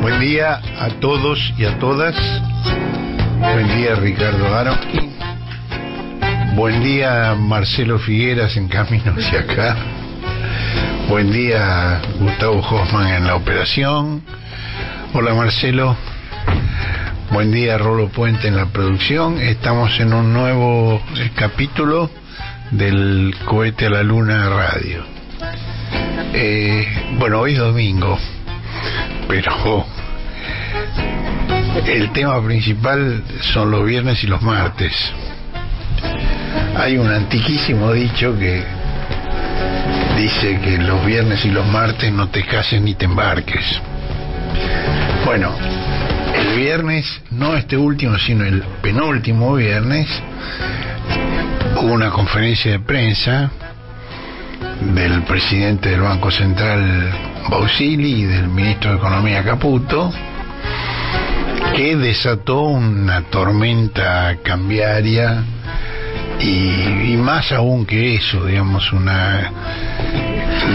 Buen día a todos y a todas. Buen día Ricardo Aroski. Buen día Marcelo Figueras en camino hacia acá. Buen día Gustavo Hoffman en la operación. Hola Marcelo. Buen día Rolo Puente en la producción. Estamos en un nuevo eh, capítulo del cohete a la luna radio. Eh, bueno, hoy es domingo, pero el tema principal son los viernes y los martes. Hay un antiquísimo dicho que dice que los viernes y los martes no te cases ni te embarques. Bueno, el viernes, no este último, sino el penúltimo viernes, hubo una conferencia de prensa del presidente del Banco Central Bausili y del ministro de Economía Caputo, que desató una tormenta cambiaria y, más aún que eso, digamos, una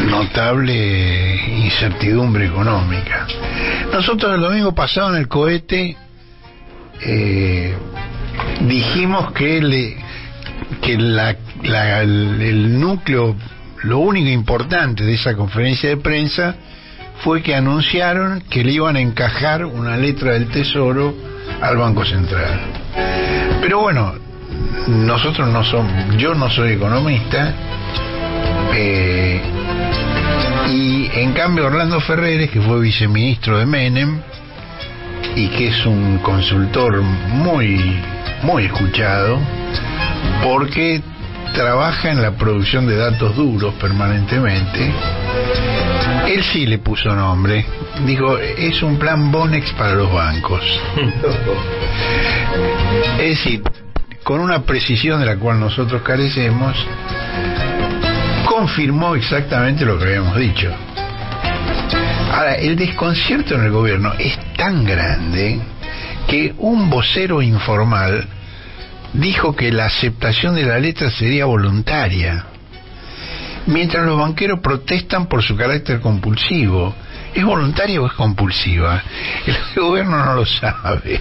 notable incertidumbre económica. Nosotros el domingo pasado en el cohete eh, dijimos que, le, que el núcleo, lo único importante de esa conferencia de prensa fue que anunciaron que le iban a encajar una letra del Tesoro al Banco Central. Pero bueno, nosotros no somos, yo no soy economista, eh, y en cambio Orlando Ferreres, que fue viceministro de Menem y que es un consultor muy, muy escuchado, porque trabaja en la producción de datos duros permanentemente, él sí le puso nombre. Dijo, es un plan Bonex para los bancos. es decir, con una precisión de la cual nosotros carecemos, confirmó exactamente lo que habíamos dicho. Ahora, el desconcierto en el gobierno es tan grande que un vocero informal dijo que la aceptación de la letra sería voluntaria, mientras los banqueros protestan por su carácter compulsivo. ¿Es voluntaria o es compulsiva? El gobierno no lo sabe.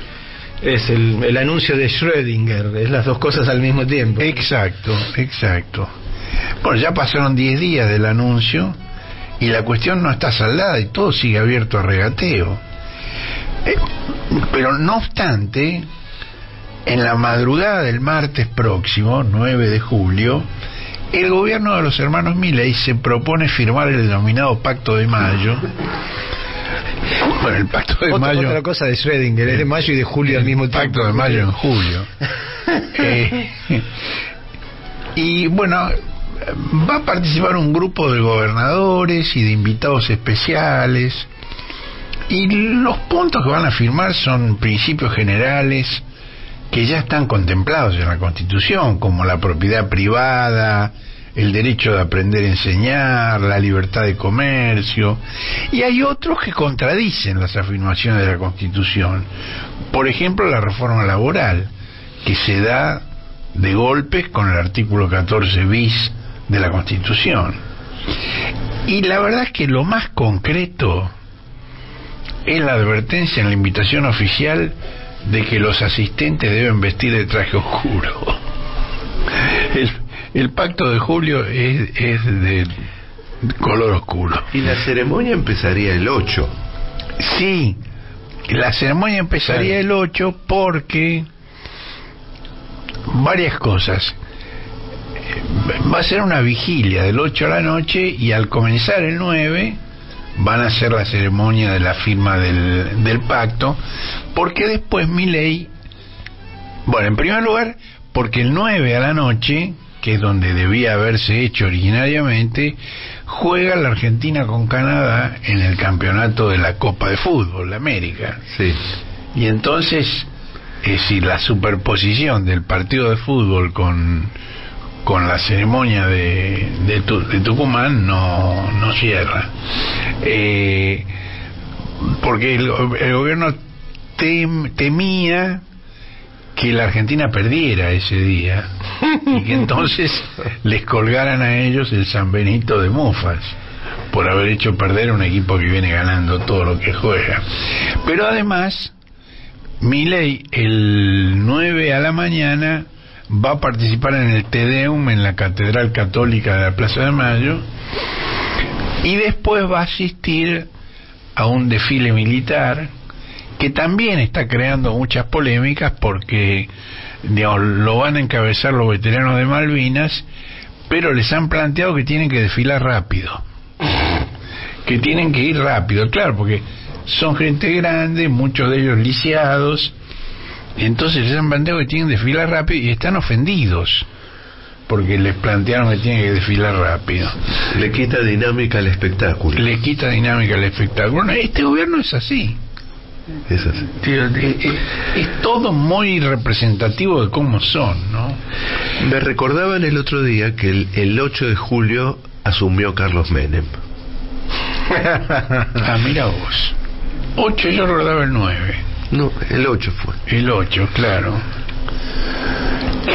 Es el, el anuncio de Schrödinger, es las dos cosas al mismo tiempo. Exacto, exacto. Bueno, ya pasaron 10 días del anuncio y la cuestión no está saldada y todo sigue abierto a regateo. Eh, pero no obstante, en la madrugada del martes próximo, 9 de julio, el gobierno de los hermanos Milley se propone firmar el denominado Pacto de Mayo. Bueno, el Pacto de otra, Mayo. Otra cosa de Schrödinger, es de mayo y de julio al mismo tiempo. Pacto de Mayo en julio. eh, y bueno, va a participar un grupo de gobernadores y de invitados especiales. Y los puntos que van a firmar son principios generales que ya están contemplados en la Constitución, como la propiedad privada, el derecho de aprender a enseñar, la libertad de comercio, y hay otros que contradicen las afirmaciones de la Constitución. Por ejemplo, la reforma laboral, que se da de golpes con el artículo 14 bis de la Constitución. Y la verdad es que lo más concreto es la advertencia en la invitación oficial de que los asistentes deben vestir de traje oscuro. El, el pacto de julio es, es de color oscuro. Y la ceremonia empezaría el 8. Sí, la ceremonia empezaría el 8 porque varias cosas. Va a ser una vigilia del 8 a la noche y al comenzar el 9 van a hacer la ceremonia de la firma del, del pacto, porque después mi ley, bueno, en primer lugar, porque el 9 a la noche, que es donde debía haberse hecho originariamente, juega la Argentina con Canadá en el campeonato de la Copa de Fútbol, la América. Sí. Y entonces, es decir, la superposición del partido de fútbol con con la ceremonia de, de, tu, de Tucumán no, no cierra. Eh, porque el, el gobierno tem, temía que la Argentina perdiera ese día y que entonces les colgaran a ellos el San Benito de Mufas. por haber hecho perder a un equipo que viene ganando todo lo que juega. Pero además, Milei el 9 a la mañana va a participar en el Tedeum en la Catedral Católica de la Plaza de Mayo y después va a asistir a un desfile militar que también está creando muchas polémicas porque lo van a encabezar los veteranos de Malvinas, pero les han planteado que tienen que desfilar rápido, que tienen que ir rápido, claro, porque son gente grande, muchos de ellos lisiados, entonces les han planteado que tienen que desfilar rápido y están ofendidos porque les plantearon que tienen que desfilar rápido. Le quita dinámica al espectáculo. Le quita dinámica al espectáculo. este gobierno es así. Es así. Es, todo muy representativo de cómo son, ¿no? Me recordaban el otro día que el, el 8 de julio asumió Carlos Menem. ah, mira vos. 8 yo recordaba el 9. No, el 8 fue. El 8, claro.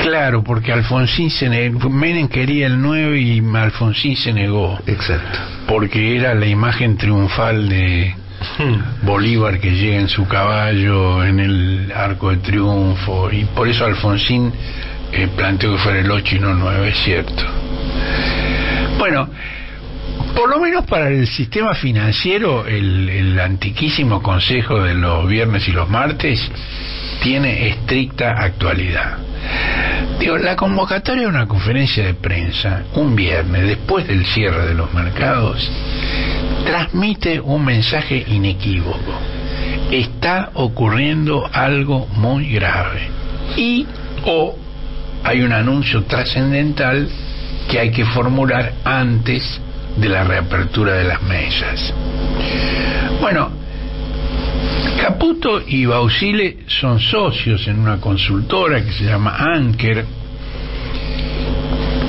Claro, porque Alfonsín se negó, Menem quería el 9 y Alfonsín se negó. Exacto. Porque era la imagen triunfal de hmm. Bolívar que llega en su caballo en el arco de triunfo y por eso Alfonsín eh, planteó que fuera el 8 y no el 9, es cierto. Bueno, por lo menos para el sistema financiero, el, el antiquísimo consejo de los viernes y los martes tiene estricta actualidad. Digo, la convocatoria de una conferencia de prensa un viernes después del cierre de los mercados transmite un mensaje inequívoco. Está ocurriendo algo muy grave. Y o hay un anuncio trascendental que hay que formular antes de la reapertura de las mesas. Bueno, Caputo y Bausile son socios en una consultora que se llama Anker.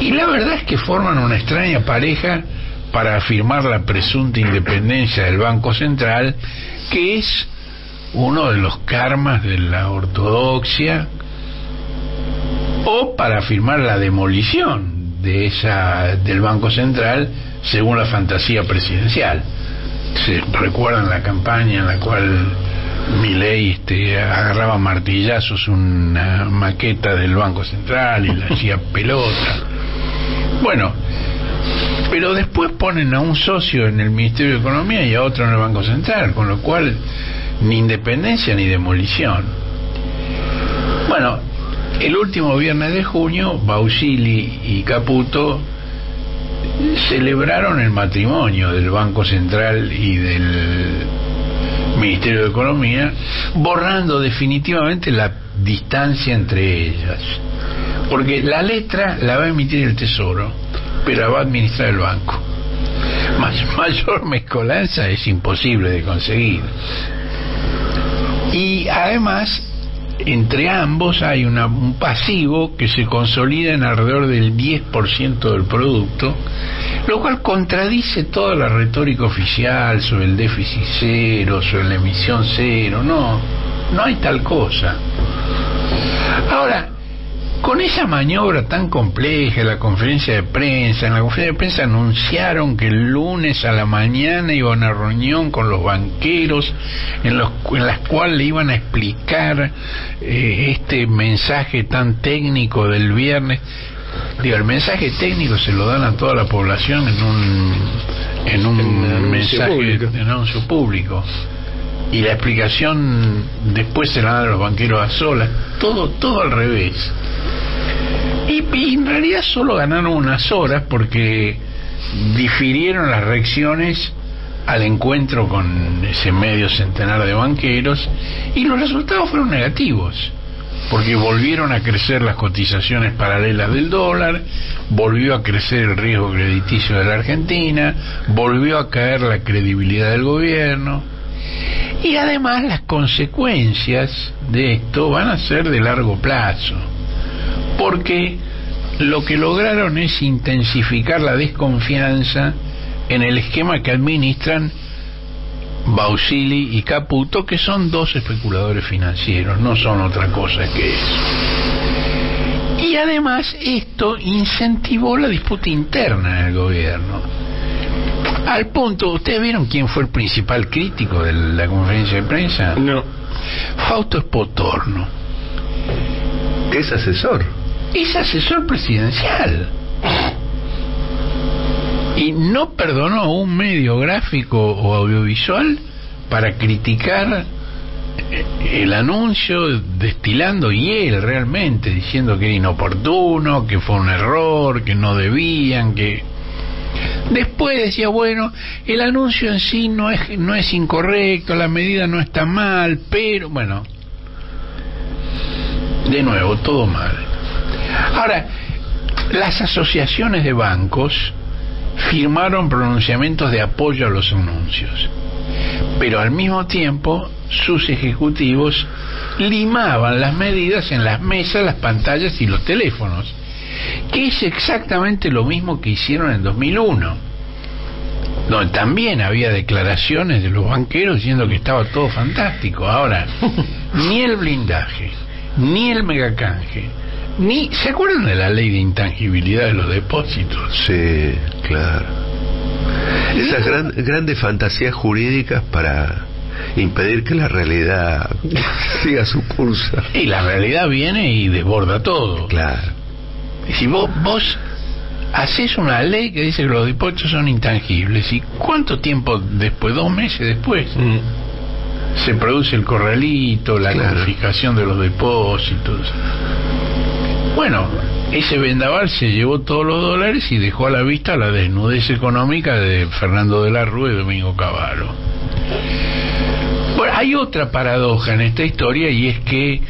Y la verdad es que forman una extraña pareja para afirmar la presunta independencia del Banco Central, que es uno de los karmas de la ortodoxia, o para afirmar la demolición de esa del Banco Central según la fantasía presidencial. Se recuerdan la campaña en la cual Milei este, agarraba martillazos una maqueta del Banco Central y la hacía pelota. Bueno, pero después ponen a un socio en el Ministerio de Economía y a otro en el Banco Central, con lo cual ni independencia ni demolición. Bueno, el último viernes de junio, Bausili y Caputo celebraron el matrimonio del Banco Central y del Ministerio de Economía, borrando definitivamente la distancia entre ellas. Porque la letra la va a emitir el Tesoro, pero la va a administrar el banco. mayor mezcolanza es imposible de conseguir. Y además, entre ambos hay un pasivo que se consolida en alrededor del 10% del producto, lo cual contradice toda la retórica oficial sobre el déficit cero, sobre la emisión cero, no, no hay tal cosa. Ahora, con esa maniobra tan compleja, la conferencia de prensa, en la conferencia de prensa anunciaron que el lunes a la mañana iba a una reunión con los banqueros en, los, en las cuales le iban a explicar eh, este mensaje tan técnico del viernes. Digo, el mensaje técnico se lo dan a toda la población en un, en un mensaje, en anuncio público y la explicación después se la dan los banqueros a solas, todo, todo al revés. Y, en realidad solo ganaron unas horas porque difirieron las reacciones al encuentro con ese medio centenar de banqueros y los resultados fueron negativos porque volvieron a crecer las cotizaciones paralelas del dólar, volvió a crecer el riesgo crediticio de la Argentina, volvió a caer la credibilidad del gobierno y además las consecuencias de esto van a ser de largo plazo porque lo que lograron es intensificar la desconfianza en el esquema que administran Bausili y Caputo, que son dos especuladores financieros, no son otra cosa que eso. Y además esto incentivó la disputa interna del gobierno. Al punto, ¿ustedes vieron quién fue el principal crítico de la conferencia de prensa? No. Fausto Espotorno. es asesor? Es asesor presidencial. Y no perdonó un medio gráfico o audiovisual para criticar el anuncio destilando y él realmente diciendo que era inoportuno, que fue un error, que no debían, que después decía, bueno, el anuncio en sí no es no es incorrecto, la medida no está mal, pero bueno, de nuevo todo mal. Ahora, las asociaciones de bancos firmaron pronunciamientos de apoyo a los anuncios, pero al mismo tiempo sus ejecutivos limaban las medidas en las mesas, las pantallas y los teléfonos, que es exactamente lo mismo que hicieron en 2001 donde también había declaraciones de los banqueros diciendo que estaba todo fantástico. Ahora, ni el blindaje, ni el megacanje, ni... ¿Se acuerdan de la ley de intangibilidad de los depósitos? Sí, claro. Esas grandes fantasías jurídicas para impedir que la realidad siga su curso. Y la realidad viene y desborda todo. Claro. Y si vos, vos haces una ley que dice que los depósitos son intangibles, ¿y cuánto tiempo después, dos meses después, mm. se produce el corralito, la clarificación de los depósitos? Bueno, ese vendaval se llevó todos los dólares y dejó a la vista la desnudez económica de Fernando de la Rúa y Domingo Cavallo. Bueno, hay otra paradoja en esta historia y es que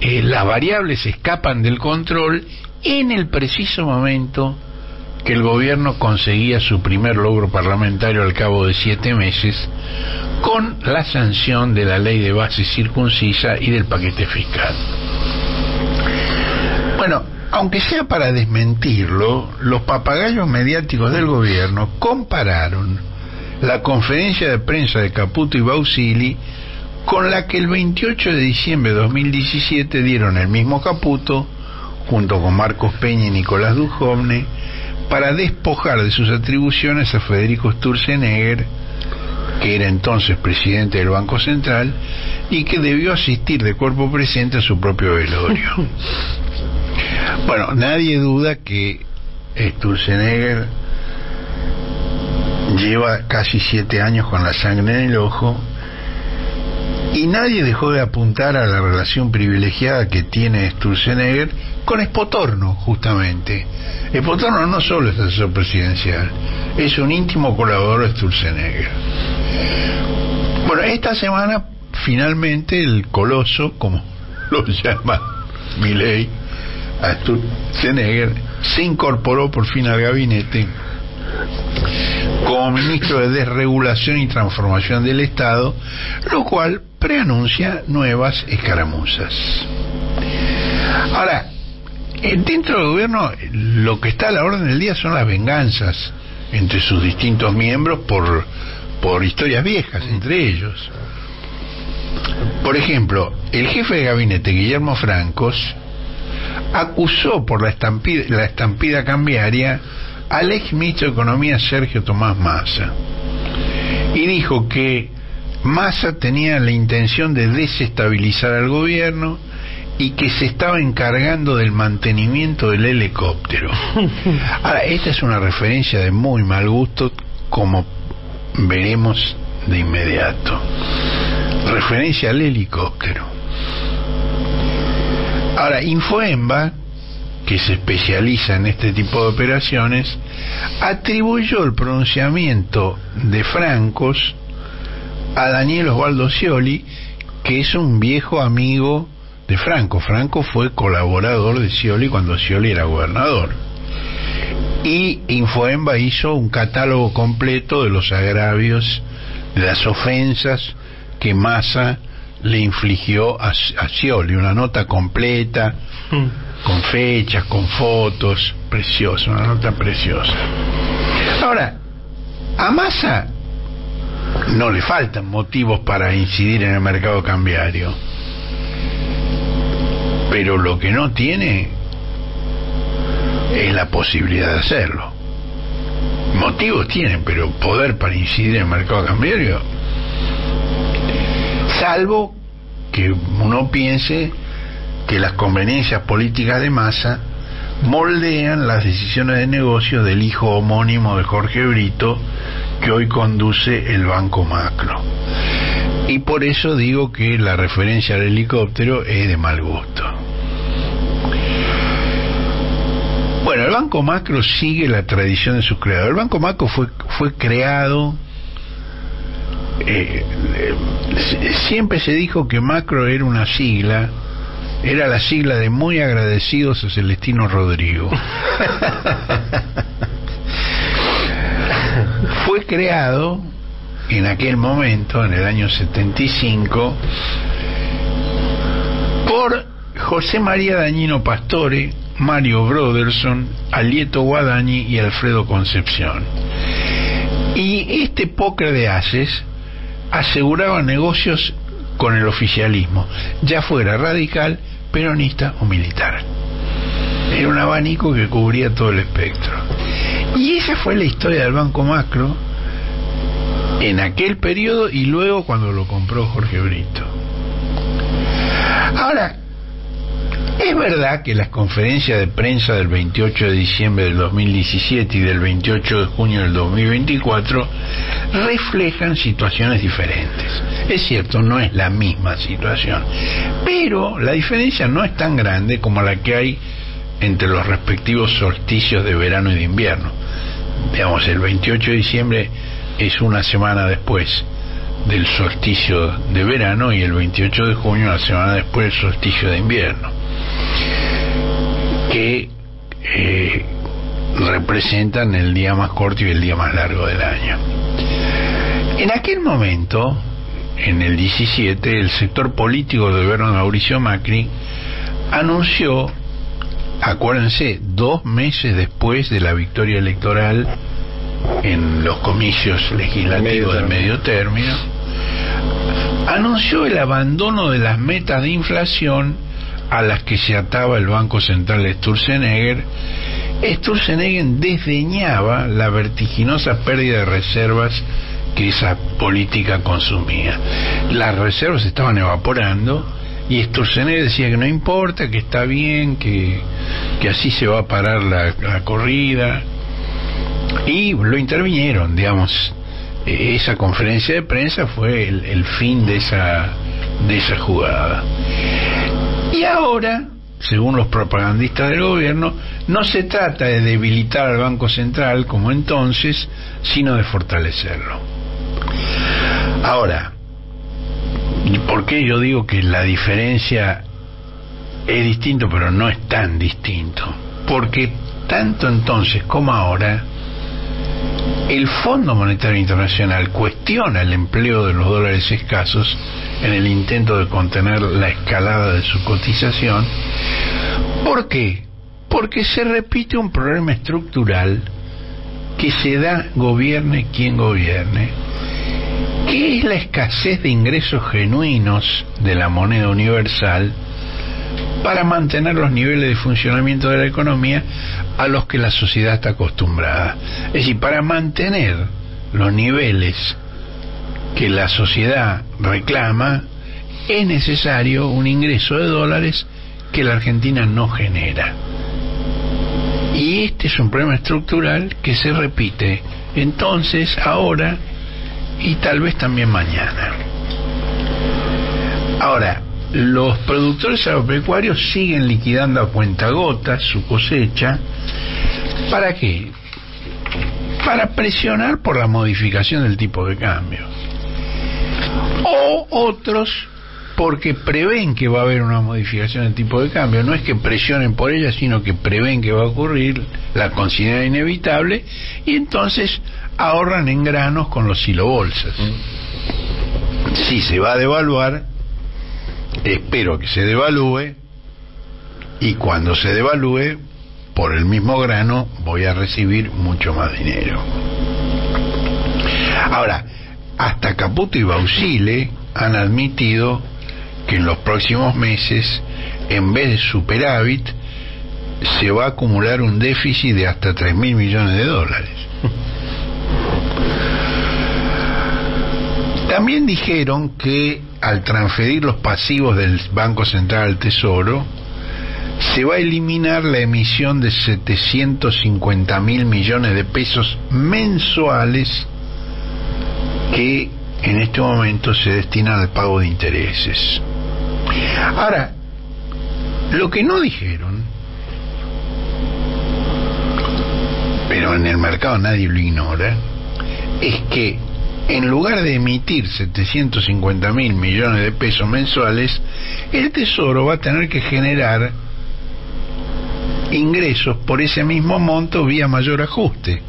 eh, las variables escapan del control en el preciso momento que el gobierno conseguía su primer logro parlamentario al cabo de siete meses con la sanción de la ley de base circuncisa y del paquete fiscal. Bueno, aunque sea para desmentirlo, los papagayos mediáticos del gobierno compararon la conferencia de prensa de Caputo y Bausili con la que el 28 de diciembre de 2017 dieron el mismo Caputo, junto con Marcos Peña y Nicolás Dujovne, para despojar de sus atribuciones a Federico Sturzenegger, que era entonces presidente del Banco Central y que debió asistir de cuerpo presente a su propio velorio. Bueno, nadie duda que Sturzenegger lleva casi siete años con la sangre en el ojo y nadie dejó de apuntar a la relación privilegiada que tiene Sturzenegger con Espotorno, justamente. Espotorno no solo es asesor presidencial, es un íntimo colaborador de Sturzenegger. Bueno, esta semana finalmente el coloso, como lo llama Milei, a Sturzenegger, se incorporó por fin al gabinete como ministro de Desregulación y Transformación del Estado, lo cual preanuncia nuevas escaramuzas. Ahora, eh, dentro del gobierno lo que está a la orden del día son las venganzas entre sus distintos miembros por, por historias viejas entre ellos. Por ejemplo, el jefe de gabinete Guillermo Francos acusó por la estampida, la estampida cambiaria al ex ministro de Economía Sergio Tomás Massa y dijo que Massa tenía la intención de desestabilizar al gobierno y que se estaba encargando del mantenimiento del helicóptero. Ahora, esta es una referencia de muy mal gusto, como veremos de inmediato. Referencia al helicóptero. Ahora, Infoemba que se especializa en este tipo de operaciones, atribuyó el pronunciamiento de Francos a Daniel Osvaldo Scioli, que es un viejo amigo de Franco. Franco fue colaborador de Scioli cuando Scioli era gobernador. Y Infoemba hizo un catálogo completo de los agravios, de las ofensas que Massa le infligió a, a Scioli, una nota completa. Mm con fechas, con fotos, preciosa, una nota preciosa. Ahora, a Massa no le faltan motivos para incidir en el mercado cambiario, pero lo que no tiene es la posibilidad de hacerlo. motivos tienen, pero poder para incidir en el mercado cambiario, salvo que uno piense que las conveniencias políticas de masa moldean las decisiones de negocio del hijo homónimo de Jorge Brito, que hoy conduce el Banco Macro. Y por eso digo que la referencia al helicóptero es de mal gusto. Bueno, el Banco Macro sigue la tradición de sus creadores. El Banco Macro fue, fue creado, eh, eh, siempre se dijo que Macro era una sigla, era la sigla de muy agradecidos a Celestino Rodrigo. fue creado en aquel momento, en el año 75, por José María Dañino Pastore, Mario Broderson, Alieto Guadañi y Alfredo Concepción. Y este póker de haces aseguraba negocios con el oficialismo, ya fuera radical, peronista o militar. Era un abanico que cubría todo el espectro. Y esa fue la historia del Banco Macro en aquel periodo y luego cuando lo compró Jorge Brito. Ahora, es verdad que las conferencias de prensa del 28 de diciembre del 2017 y del 28 de junio del 2024 reflejan situaciones diferentes. Es cierto, no es la misma situación, pero la diferencia no es tan grande como la que hay entre los respectivos solsticios de verano y de invierno. Digamos, el 28 de diciembre es una semana después del solsticio de verano y el 28 de junio una semana después del solsticio de invierno que eh, representan el día más corto y el día más largo del año. En aquel momento, en el 17, el sector político del gobierno de Mauricio Macri anunció, acuérdense, dos meses después de la victoria electoral en los comicios legislativos de medio término, anunció el abandono de las metas de inflación a las que se ataba el Banco Central de Sturzenegger, Sturzenegger desdeñaba la vertiginosa pérdida de reservas que esa política consumía. Las reservas estaban evaporando y Sturzenegger decía que no importa, que está bien, que, que así se va a parar la corrida y lo intervinieron, digamos. E, esa conferencia de prensa fue el, fin de esa, de esa jugada. Y ahora, según los propagandistas del gobierno, no se trata de debilitar al Banco Central como entonces, sino de fortalecerlo. Ahora, ¿por qué yo digo que la diferencia es distinto, pero no es tan distinto? Porque tanto entonces como ahora, el Fondo Monetario Internacional cuestiona el empleo de los dólares escasos en el intento de contener la escalada de su cotización. ¿Por qué? Porque se repite un problema estructural que se da gobierne quien gobierne, que es la escasez de ingresos genuinos de la moneda universal para mantener los niveles de funcionamiento de la economía a los que la sociedad está acostumbrada. Es decir, para mantener los niveles que la sociedad reclama, es necesario un ingreso de dólares que la Argentina no genera. Y este es un problema estructural que se repite entonces, ahora y tal vez también mañana. Ahora, los productores agropecuarios siguen liquidando a cuentagotas su cosecha. ¿Para qué? Para presionar por la modificación del tipo de cambio. O otros porque prevén que va a haber una modificación del tipo de cambio. No es que presionen por ella, sino que prevén que va a ocurrir, la consideran inevitable y entonces ahorran en granos con los silobolsas. Mm. Si se va a devaluar, espero que se devalúe y cuando se devalúe, por el mismo grano voy a recibir mucho más dinero. Ahora, hasta Caputo y Bausile han admitido que en los próximos meses, en vez de superávit, se va a acumular un déficit de hasta 3 mil millones de dólares. También dijeron que al transferir los pasivos del Banco Central al Tesoro, se va a eliminar la emisión de 750 mil millones de pesos mensuales que en este momento se destinan al pago de intereses. Ahora, lo que no dijeron, pero en el mercado nadie lo ignora, es que en lugar de emitir 750 mil millones de pesos mensuales, el Tesoro va a tener que generar ingresos por ese mismo monto vía mayor ajuste.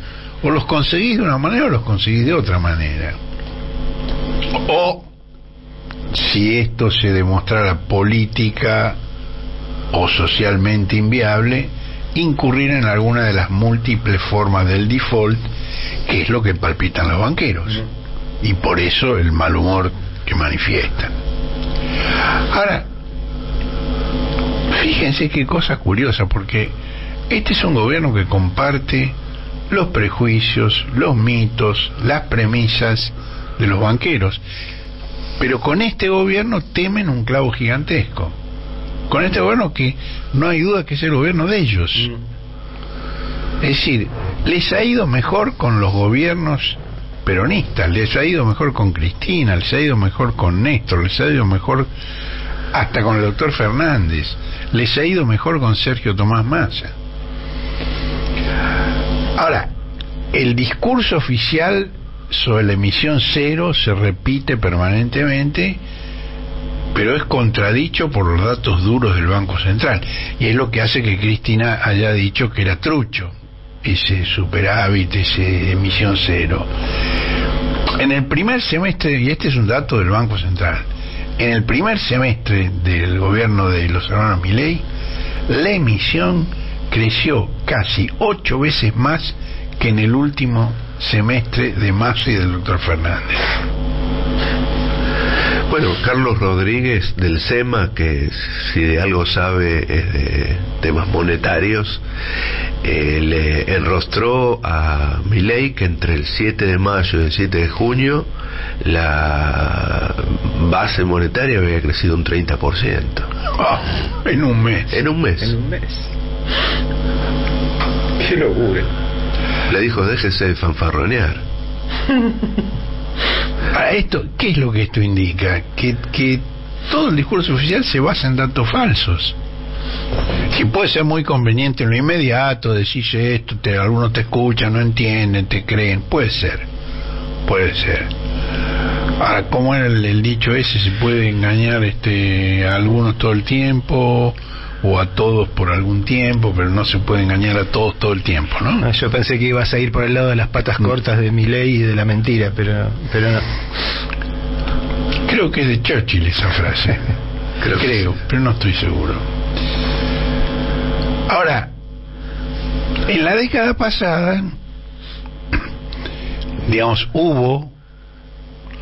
O los conseguís de una manera o los conseguís de otra manera. O, si esto se demostrara política o socialmente inviable, incurrir en alguna de las múltiples formas del default, que es lo que palpitan los banqueros. Y por eso el mal humor que manifiestan. Ahora, fíjense qué cosa curiosa, porque este es un gobierno que comparte los prejuicios, los mitos, las premisas de los banqueros. Pero con este gobierno temen un clavo gigantesco. Con este gobierno que no hay duda que es el gobierno de ellos. Mm. Es decir, les ha ido mejor con los gobiernos peronistas, les ha ido mejor con Cristina, les ha ido mejor con Néstor, les ha ido mejor hasta con el doctor Fernández, les ha ido mejor con Sergio Tomás Massa. Ahora, el discurso oficial sobre la emisión cero se repite permanentemente, pero es contradicho por los datos duros del Banco Central. Y es lo que hace que Cristina haya dicho que era trucho ese superávit, esa emisión cero. En el primer semestre, y este es un dato del Banco Central, en el primer semestre del gobierno de los hermanos Milei, la emisión creció casi ocho veces más que en el último semestre de Massa y del doctor Fernández. Bueno, Carlos Rodríguez del SEMA, que si de algo sabe es de temas monetarios, eh, le enrostró a Milei que entre el 7 de mayo y el 7 de junio la base monetaria había crecido un 30%. Ah, en un mes. En un mes. En un mes. Qué locura. Le dijo, déjese de fanfarronear. Para esto, ¿qué es lo que esto indica? Que, que todo el discurso oficial se basa en datos falsos. Si puede ser muy conveniente en lo inmediato, decís esto, te, algunos te escuchan, no entienden, te creen, puede ser, puede ser. Ahora, como era el, dicho ese, se puede engañar este, a algunos todo el tiempo, o a todos por algún tiempo, pero no se puede engañar a todos todo el tiempo, ¿no? Ah, yo pensé que ibas a ir por el lado de las patas mm. cortas de mi ley y de la mentira, pero, pero no. Creo que es de Churchill esa frase. Creo, Creo pero no estoy seguro. Ahora, en la década pasada, digamos, hubo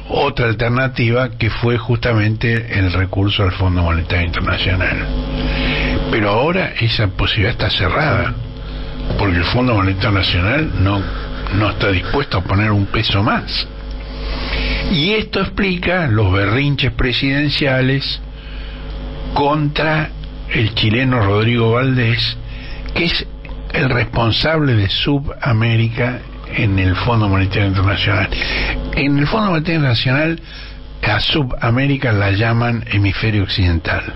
otra alternativa que fue justamente el recurso al Fondo Monetario Internacional. Pero ahora esa posibilidad está cerrada, porque el Fondo Monetario Nacional no, no está dispuesto a poner un peso más. Y esto explica los berrinches presidenciales contra el chileno Rodrigo Valdés, que es el responsable de Subamérica en el Fondo Monetario Internacional. En el Fondo Monetario Internacional a Subamérica la llaman hemisferio occidental.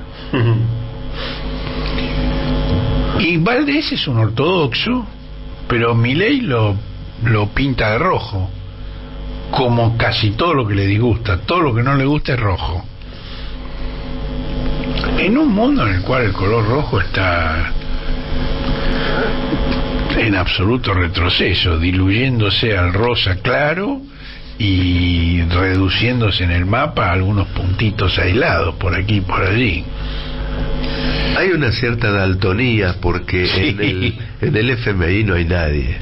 Y Valdés es un ortodoxo, pero Milei lo, lo pinta de rojo, como casi todo lo que le disgusta, todo lo que no le gusta es rojo. En un mundo en el cual el color rojo está en absoluto retroceso, diluyéndose al rosa claro y reduciéndose en el mapa a algunos puntitos aislados por aquí y por allí. Hay una cierta daltonía porque en, el, en el FMI no hay nadie.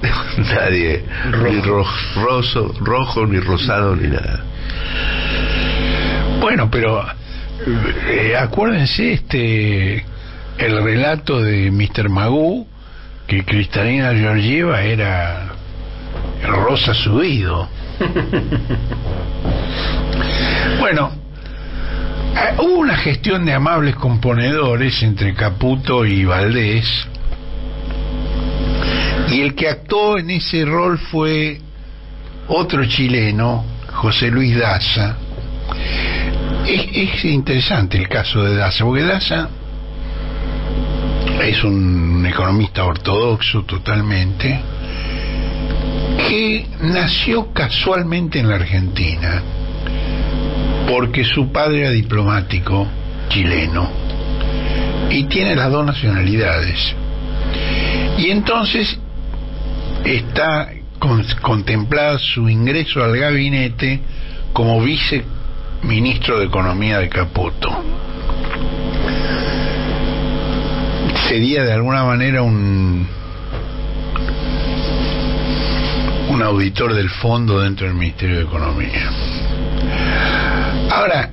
nadie. Ni rojo, rojo, ni rosado, ni nada. Bueno, pero eh, acuérdense este el relato de Mr. Magoo que Cristalina Georgieva era el rosa subido. bueno, hubo una gestión de amables componedores entre Caputo y Valdés, y el que actuó en ese rol fue otro chileno, José Luis Daza. Es, interesante el caso de Daza, porque Daza es un economista ortodoxo totalmente, que nació casualmente en la Argentina, porque su padre era diplomático chileno y tiene las dos nacionalidades. Y entonces está contemplado su ingreso al gabinete como viceministro de Economía de Caputo. Sería de alguna manera un un auditor del fondo dentro del Ministerio de Economía. Ahora,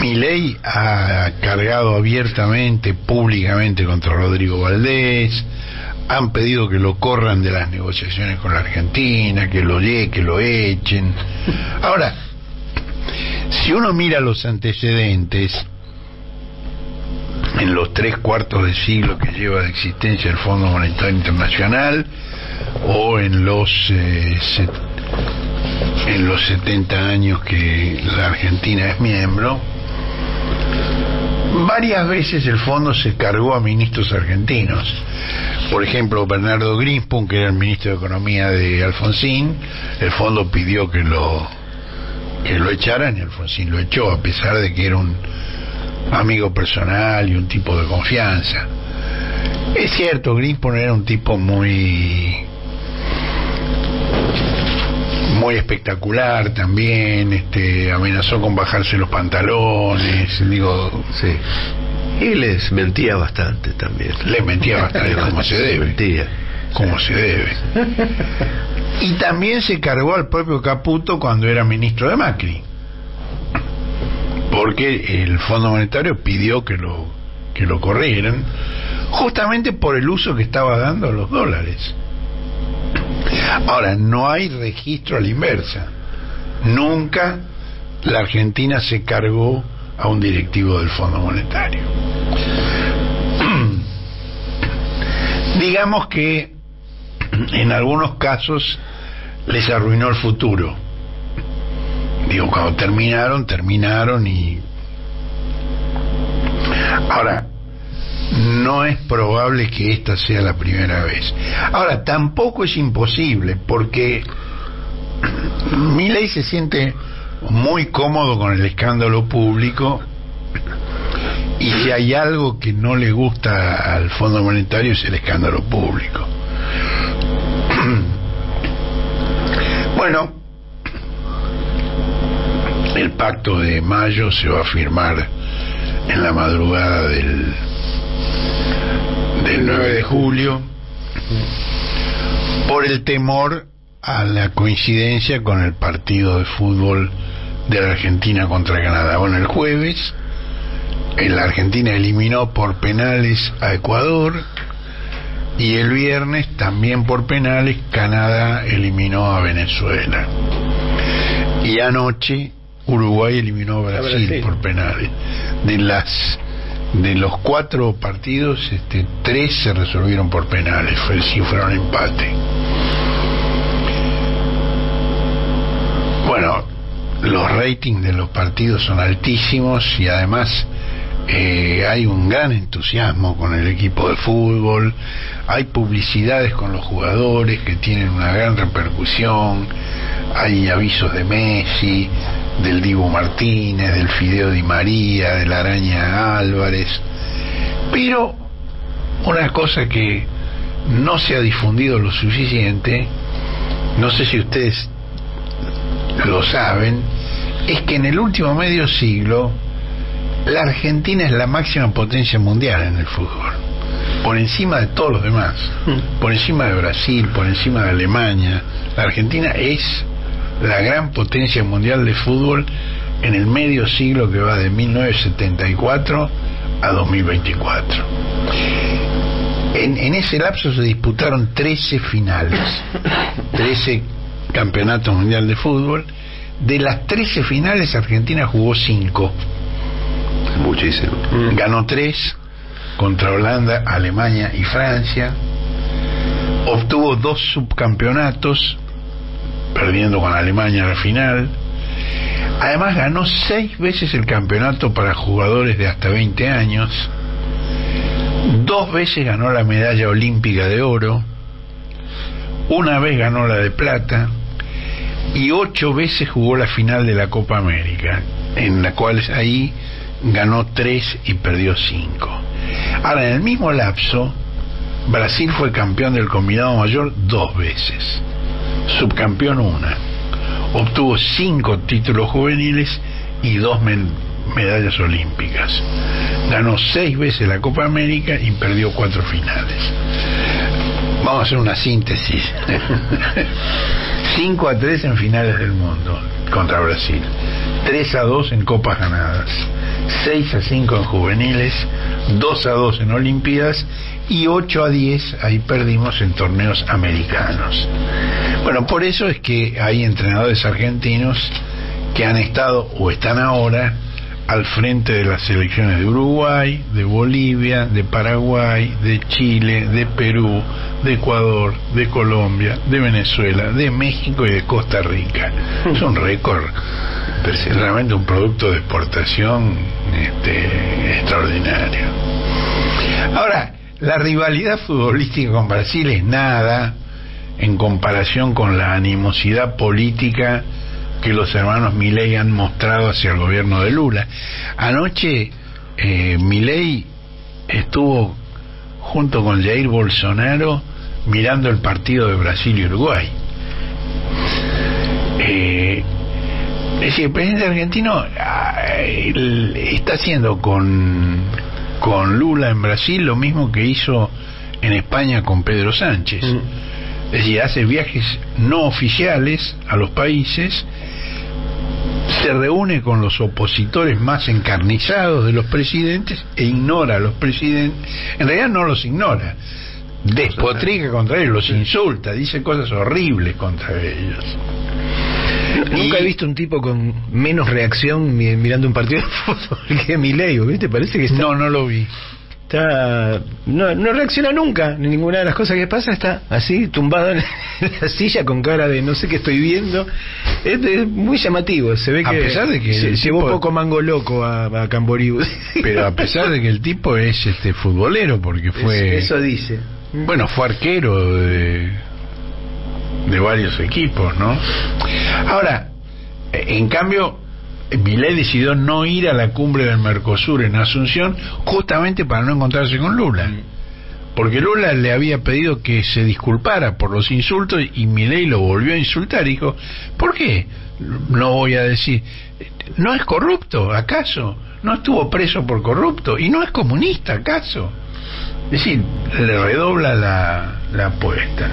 mi ley ha cargado abiertamente, públicamente contra Rodrigo Valdés, han pedido que lo corran de las negociaciones con la Argentina, que lo que lo echen. Ahora, si uno mira los antecedentes, en los tres cuartos de siglo que lleva de existencia el Fondo Monetario Internacional, o en los eh, en los 70 años que la Argentina es miembro, varias veces el fondo se cargó a ministros argentinos. Por ejemplo, Bernardo Greenspoon, que era el ministro de Economía de Alfonsín, el fondo pidió que lo que lo echaran y Alfonsín lo echó a pesar de que era un amigo personal y un tipo de confianza. Es cierto, Greenspoon era un tipo muy muy espectacular también, este, amenazó con bajarse los pantalones, digo, sí. Y les mentía bastante también. Les mentía bastante como se debe. Mentía. Como se debe. Y también se cargó al propio Caputo cuando era ministro de Macri. Porque el Fondo Monetario pidió que lo que lo corrieran justamente por el uso que estaba dando a los dólares. Ahora, no hay registro a la inversa. Nunca la Argentina se cargó a un directivo del Fondo Monetario. Digamos que en algunos casos les arruinó el futuro. Digo, cuando terminaron, terminaron y... Ahora, no es probable que esta sea la primera vez. Ahora, tampoco es imposible, porque ley se siente muy cómodo con el escándalo público y si hay algo que no le gusta al Fondo Monetario es el escándalo público. bueno, el pacto de mayo se va a firmar en la madrugada del del 9 de julio por el temor a la coincidencia con el partido de fútbol de la Argentina contra Canadá. Bueno, el jueves la Argentina eliminó por penales a Ecuador y el viernes también por penales Canadá eliminó a Venezuela. Y anoche Uruguay eliminó a Brasil, por penales. De las de los cuatro partidos, este, tres se resolvieron por penales, fue si fueron empate. Bueno, los ratings de los partidos son altísimos y además eh, hay un gran entusiasmo con el equipo de fútbol, hay publicidades con los jugadores que tienen una gran repercusión, hay avisos de Messi, del Divo Martínez, del Fideo Di María, de la Araña Álvarez, pero una cosa que no se ha difundido lo suficiente, no sé si ustedes lo saben, es que en el último medio siglo la Argentina es la máxima potencia mundial en el fútbol, por encima de todos los demás, mm. por encima de Brasil, por encima de Alemania. La Argentina es la gran potencia mundial de fútbol en el medio siglo que va de 1974 a 2024. En, en ese lapso se disputaron 13 finales, 13 campeonatos mundial de fútbol. De las 13 finales, Argentina jugó 5. Muchísimo. Ganó 3 contra Holanda, Alemania y Francia. Obtuvo dos subcampeonatos, perdiendo con Alemania la final. Además ganó seis veces el campeonato para jugadores de hasta 20 años. Dos veces ganó la medalla olímpica de oro. Una vez ganó la de plata. Y ocho veces jugó la final de la Copa América, en la cual ahí ganó tres y perdió cinco. Ahora, en el mismo lapso, Brasil fue campeón del combinado mayor dos veces, subcampeón una, obtuvo cinco títulos juveniles y dos medallas olímpicas, ganó seis veces la Copa América y perdió cuatro finales. Vamos a hacer una síntesis. 5 a 3 en finales del mundo contra Brasil, 3 a 2 en copas ganadas, 6 a 5 en juveniles, 2 a 2 en Olimpiadas y 8 a 10 ahí perdimos en torneos americanos. Bueno, por eso es que hay entrenadores argentinos que han estado o están ahora al frente de las selecciones de Uruguay, de Bolivia, de Paraguay, de Chile, de Perú, de Ecuador, de Colombia, de Venezuela, de México y de Costa Rica. Es un récord, es realmente un producto de exportación este, extraordinario. Ahora, la rivalidad futbolística con Brasil es nada en comparación con la animosidad política que los hermanos Milei han mostrado hacia el gobierno de Lula. Anoche eh, Milei estuvo junto con Jair Bolsonaro mirando el partido de Brasil y Uruguay. Eh, es decir, el presidente argentino está haciendo con, con Lula en Brasil lo mismo que hizo en España con Pedro Sánchez. Mm. Es decir, hace viajes no oficiales a los países se reúne con los opositores más encarnizados de los presidentes e ignora a los presidentes. En realidad no los ignora, despotrica contra ellos, los insulta, dice cosas horribles contra ellos. Nunca he visto un tipo con menos reacción mirando un partido de fútbol que Milei, ¿viste? Parece que No, no lo vi. está no, no reacciona nunca ni ninguna de las cosas que pasa está así tumbado en la silla con cara de no sé qué estoy viendo. Es, muy llamativo se ve que a pesar de que se llevó poco mango loco a, a Camboriú. Pero a pesar de que el tipo es este futbolero porque fue eso dice. bueno fue arquero de de varios equipos no ahora en cambio Milei decidió no ir a la cumbre del Mercosur en Asunción justamente para no encontrarse con Lula. Porque Lula le había pedido que se disculpara por los insultos y Milei lo volvió a insultar. Dijo, ¿por qué? No voy a decir, ¿no es corrupto acaso? ¿No estuvo preso por corrupto? ¿Y no es comunista acaso? Es decir, le redobla la, la apuesta.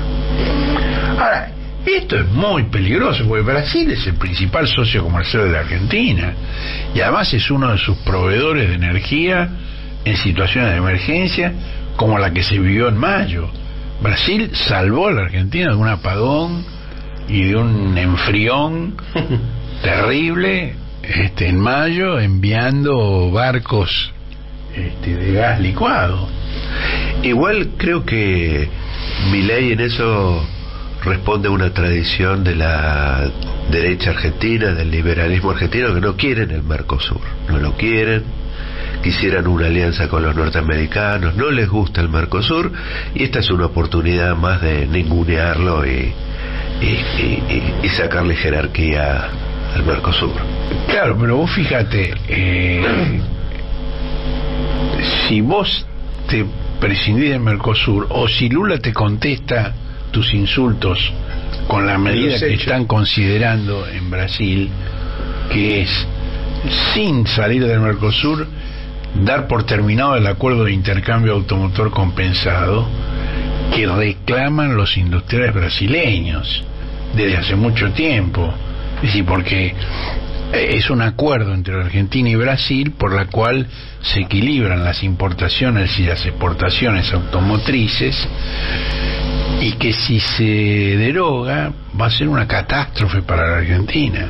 Ahora, esto es muy peligroso porque Brasil es el principal socio comercial de la Argentina y además es uno de sus proveedores de energía en situaciones de emergencia como la que se vivió en mayo. Brasil salvó a la Argentina de un apagón y de un enfrión terrible este, en mayo enviando barcos este, de gas licuado. Igual creo que mi ley en eso responde a una tradición de la derecha argentina, del liberalismo argentino, que no quieren el Mercosur, no lo quieren, quisieran una alianza con los norteamericanos, no les gusta el Mercosur y esta es una oportunidad más de ningunearlo y, y, sacarle jerarquía al Mercosur. Claro, pero vos fíjate, eh, si vos te prescindís del Mercosur o si Lula te contesta tus insultos con la medida que están considerando en Brasil, que es, sin salir del Mercosur, dar por terminado el acuerdo de intercambio automotor compensado que reclaman los industriales brasileños desde hace mucho tiempo. Es decir, porque Es un acuerdo entre Argentina y Brasil por la cual se equilibran las importaciones y las exportaciones automotrices y que si se deroga va a ser una catástrofe para la Argentina.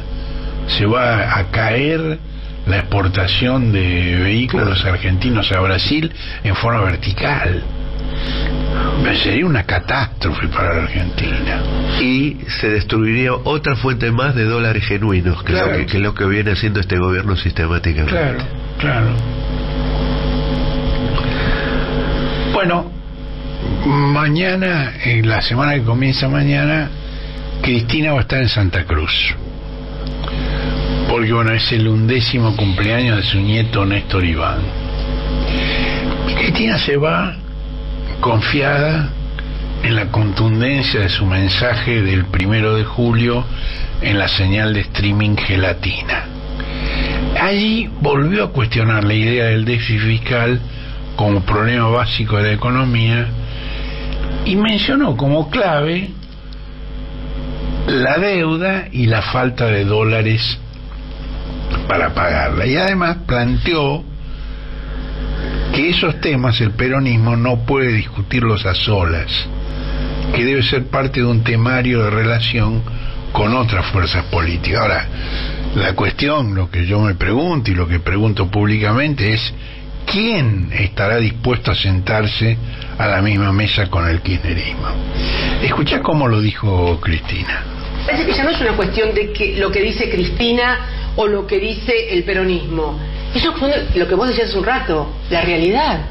Se va a caer la exportación de vehículos argentinos a Brasil en forma vertical. Sería una catástrofe para la Argentina. Y se destruiría otra fuente más de dólares genuinos, que, es, Claro. lo que, que es lo que viene haciendo este gobierno sistemáticamente. Claro, claro. Bueno, mañana, en la semana que comienza mañana, Cristina va a estar en Santa Cruz. Porque bueno, es el undécimo cumpleaños de su nieto Néstor Iván. Cristina se va confiada en la contundencia de su mensaje del primero de julio en la señal de streaming gelatina. Allí volvió a cuestionar la idea del déficit fiscal como problema básico de la economía y mencionó como clave la deuda y la falta de dólares para pagarla. Y además planteó que esos temas el peronismo no puede discutirlos a solas, que debe ser parte de un temario de relación con otras fuerzas políticas. Ahora, la cuestión, lo que yo me pregunto y lo que pregunto públicamente es, ¿quién estará dispuesto a sentarse a la misma mesa con el kirchnerismo? Escuchá cómo lo dijo Cristina. Parece que ya no es una cuestión de que lo que dice Cristina o lo que dice el peronismo. Es una cuestión de lo que vos decías hace un rato, la realidad.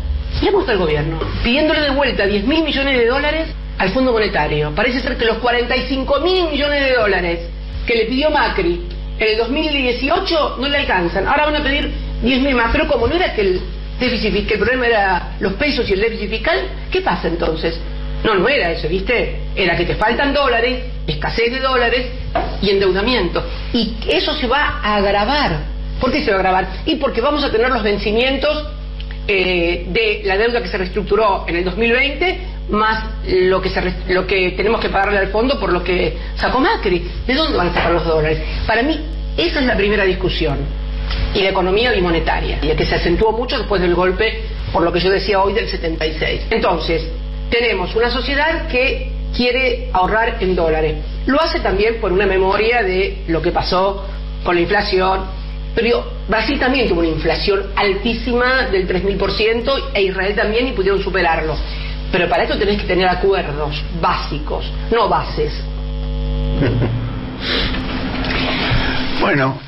Mira cómo está el gobierno, pidiéndole de vuelta 10 mil millones de dólares al Fondo Monetario. Parece ser que los 45 mil millones de dólares que le pidió Macri en el 2018 no le alcanzan. Ahora van a pedir 10 mil más. Pero como no era que el déficit fiscal, el problema era los pesos y el déficit fiscal, ¿qué pasa entonces? No, no era eso, ¿viste? Era que te faltan dólares, escasez de dólares y endeudamiento. Y eso se va a agravar. ¿Por qué se va a agravar? Y porque vamos a tener los vencimientos eh, de la deuda que se reestructuró en el 2020 más lo que, se, lo que tenemos que pagarle al fondo por lo que sacó Macri. ¿De dónde van a sacar los dólares? Para mí, esa es la primera discusión. Y la economía bimonetaria, y que se acentuó mucho después del golpe, por lo que yo decía hoy, del 76. Entonces, tenemos una sociedad que quiere ahorrar en dólares. Lo hace también por una memoria de lo que pasó con la inflación. Pero Brasil también tuvo una inflación altísima del 3.000% e Israel también y pudieron superarlo. Pero para esto tenés que tener acuerdos básicos, no bases. Bueno,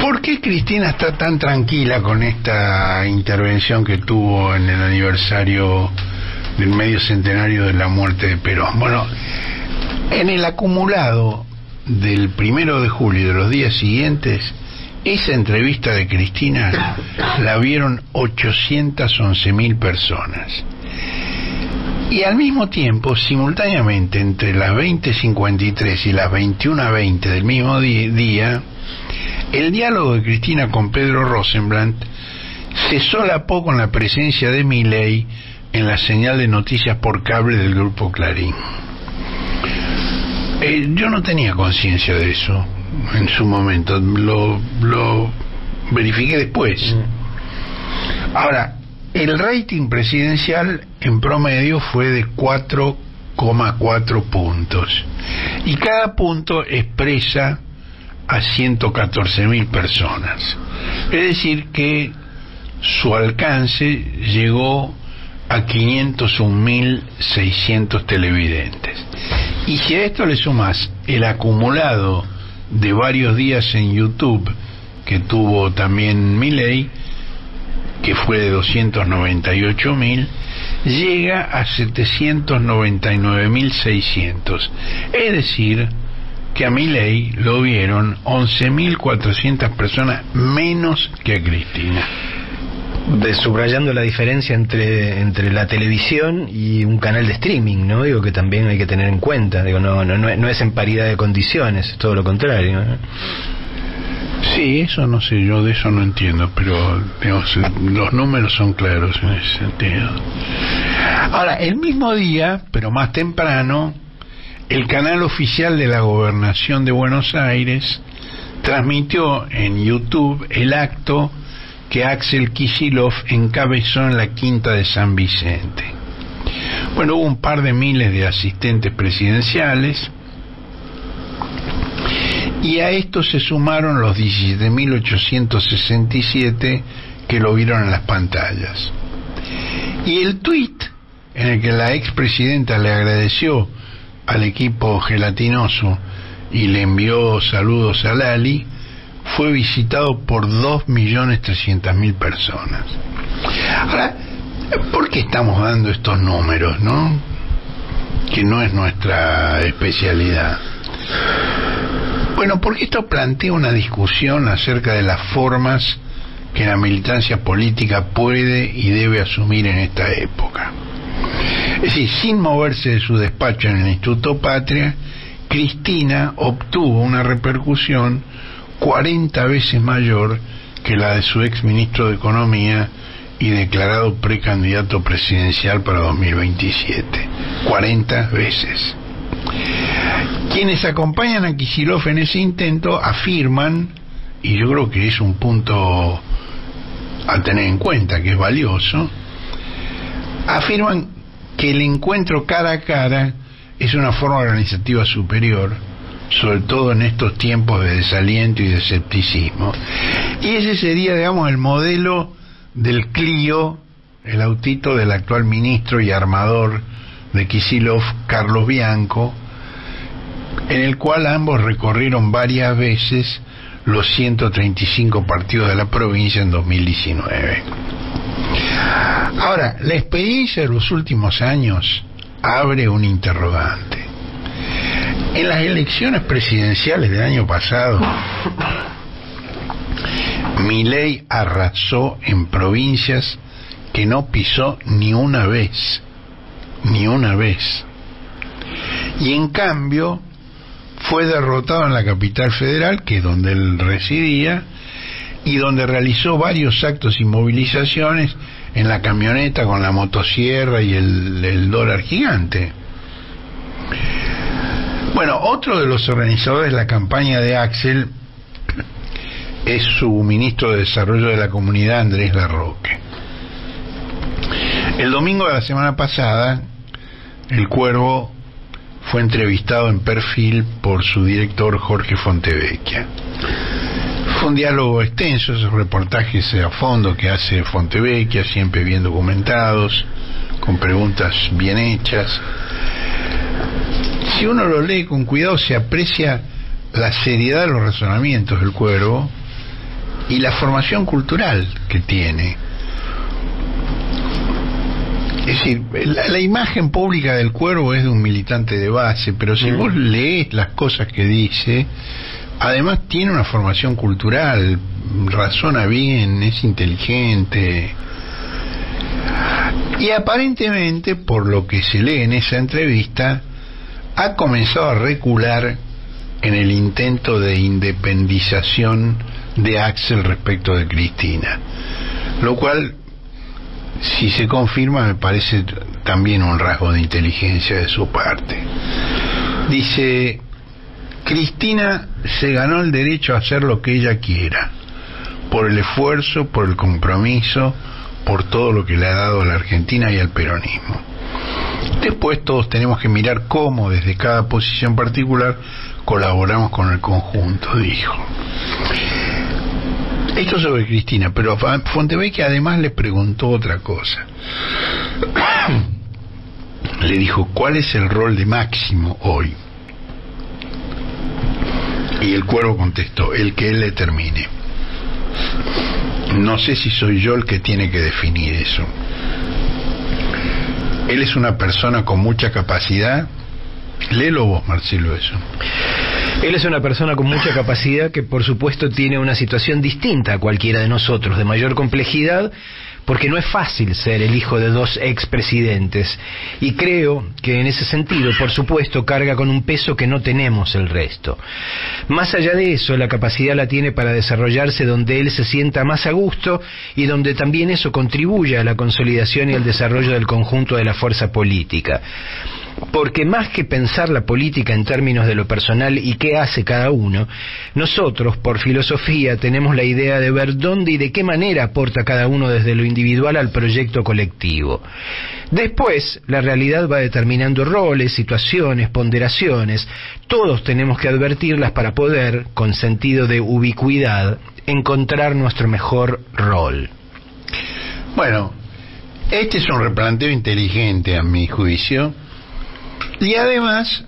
¿por qué Cristina está tan tranquila con esta intervención que tuvo en el aniversario del medio centenario de la muerte de Perón? Bueno, en el acumulado del primero de julio y de los días siguientes, esa entrevista de Cristina la vieron 811 mil personas. Y al mismo tiempo, simultáneamente, entre las 20.53 y las 21.20 del mismo día, el diálogo de Cristina con Pedro Rosenblatt se solapó con la presencia de Milei en la señal de noticias por cable del grupo Clarín. Eh, yo no tenía conciencia de eso en su momento, lo, lo verifiqué después. Ahora, el rating presidencial en promedio fue de 4,4 puntos. Y cada punto expresa a 114 mil personas. Es decir, que su alcance llegó a 501.600 televidentes. Y si a esto le sumas el acumulado de varios días en YouTube que tuvo también Milei, que fue de 298 mil, llega a 799.600. Es decir, que a Milei lo vieron 11.400 personas menos que a Cristina. De- subrayando la diferencia entre, entre la televisión y un canal de streaming, ¿no? Digo que también hay que tener en cuenta. Digo, no, no, no, es- en paridad de condiciones, es todo lo contrario. Sí, eso no sé, yo de eso no entiendo, pero digamos, los números son claros en ese sentido. Ahora, el mismo día, pero más temprano, el canal oficial de la Gobernación de Buenos Aires transmitió en YouTube el acto que Axel Kicillof encabezó en la quinta de San Vicente. Bueno, hubo un par de miles de asistentes presidenciales y a esto se sumaron los 17.867 que lo vieron en las pantallas. Y el tuit en el que la expresidenta le agradeció al equipo gelatinoso y le envió saludos a Lali, fue visitado por 2.300.000 personas. Ahora, ¿por qué estamos dando estos números, no? Que no es nuestra especialidad. Bueno, porque esto plantea una discusión acerca de las formas que la militancia política puede y debe asumir en esta época. Es decir, sin moverse de su despacho en el Instituto Patria, Cristina obtuvo una repercusión 40 veces mayor que la de su ex ministro de Economía y declarado precandidato presidencial para 2027. 40 veces. Quienes acompañan a Kisilov en ese intento afirman, y yo creo que es un punto a tener en cuenta, que es valioso, afirman que el encuentro cara a cara es una forma organizativa superior, sobre todo en estos tiempos de desaliento y de escepticismo. Y ese sería, digamos, el modelo del Clio, el autito del actual ministro y armador de Kisilov, Carlos Bianco, en el cual ambos recorrieron varias veces los 135 partidos de la provincia en 2019. Ahora, la experiencia de los últimos años abre un interrogante. En las elecciones presidenciales del año pasado, Milei arrasó en provincias que no pisó ni una vez, ni una vez. Y en cambio fue derrotado en la capital federal, que es donde él residía, y donde realizó varios actos y movilizaciones en la camioneta con la motosierra y el, el dólar gigante. Bueno, otro de los organizadores de la campaña de Axel es su ministro de Desarrollo de la Comunidad, Andrés Larroque. El domingo de la semana pasada, el Cuervo fue entrevistado en perfil por su director Jorge Fontevecchia. Fue un diálogo extenso, esos reportajes a fondo que hace Fontevecchia, siempre bien documentados, con preguntas bien hechas. Si uno lo lee con cuidado se aprecia la seriedad de los razonamientos del cuervo y la formación cultural que tiene. Es decir, la, la, imagen pública del cuervo es de un militante de base, pero si vos lees las cosas que dice, además tiene una formación cultural, razona bien, es inteligente. Y aparentemente, por lo que se lee en esa entrevista, ha comenzado a recular en el intento de independización de Axel respecto de Cristina. Lo cual, si se confirma, me parece también un rasgo de inteligencia de su parte. Dice, Cristina se ganó el derecho a hacer lo que ella quiera, por el esfuerzo, por el compromiso, por todo lo que le ha dado a la Argentina y al peronismo. Después todos tenemos que mirar cómo desde cada posición particular colaboramos con el conjunto, dijo. Esto sobre Cristina, pero a además le preguntó otra cosa. le dijo, ¿cuál es el rol de Máximo hoy? Y el cuervo contestó, el que él le termine. No sé si soy yo el que tiene que definir eso. Él es una persona con mucha capacidad. Léelo vos, Marcelo, eso. Él es una persona con mucha capacidad que por supuesto tiene una situación distinta a cualquiera de nosotros, de mayor complejidad, porque no es fácil ser el hijo de dos expresidentes y creo que en ese sentido, por supuesto, carga con un peso que no tenemos el resto. Más allá de eso, la capacidad la tiene para desarrollarse donde él se sienta más a gusto y donde también eso contribuye a la consolidación y al desarrollo del conjunto de la fuerza política porque más que pensar la política en términos de lo personal y qué hace cada uno, nosotros, por filosofía, tenemos la idea de ver dónde y de qué manera aporta cada uno desde lo individual al proyecto colectivo. Después, la realidad va determinando roles, situaciones, ponderaciones. Todos tenemos que advertirlas para poder, con sentido de ubicuidad, encontrar nuestro mejor rol. Bueno, este es un replanteo inteligente a mi juicio y además,